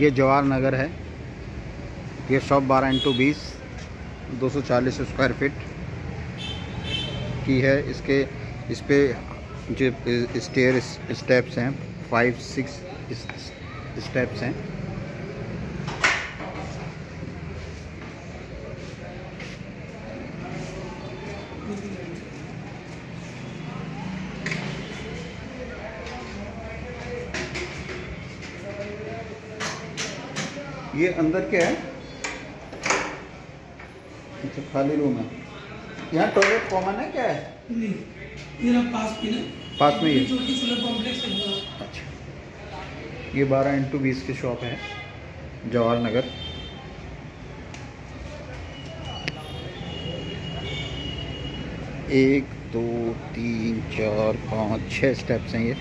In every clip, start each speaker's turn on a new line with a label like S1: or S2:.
S1: ये जवाहर नगर है। ये शॉप बारह इंटू बीस, दो सौ चालीस स्क्वायर फिट की है। इसके, इस पर जो स्टेयर स्टेप्स हैं, फाइव, सिक्स स्टेप्स हैं। ये अंदर क्या है? अच्छा खाली रूम है। यहाँ टॉयलेट कॉमन है क्या? है
S2: नहीं ये पास में
S1: पास में ही
S2: छोटी सोलर कॉम्प्लेक्स है
S1: अच्छा। ये बारह इंटू बीस की शॉप है जवाहर नगर। एक दो तीन चार पाँच छः स्टेप्स हैं ये।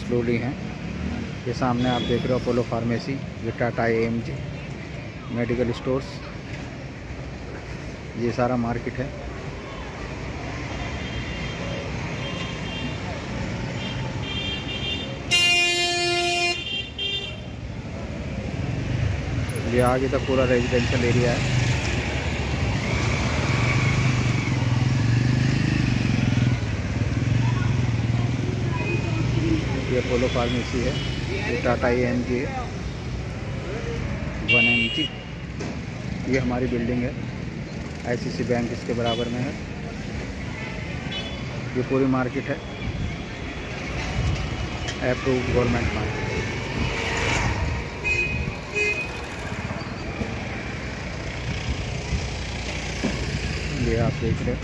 S1: स्लोली हैं। ये सामने आप देख रहे हो अपोलो फार्मेसी, ये टाटा एम मेडिकल स्टोर्स। ये सारा मार्केट है। ये आगे तक पूरा रेजिडेंशियल एरिया है। ये अपोलो फार्मेसी है। Tata A M G one M G. ये हमारी बिल्डिंग है। आईसीसी बैंक इसके बराबर में है। ये पूरी मार्केट है। अप्रूव गवर्नमेंट मार्केट ये आप देख रहे हैं।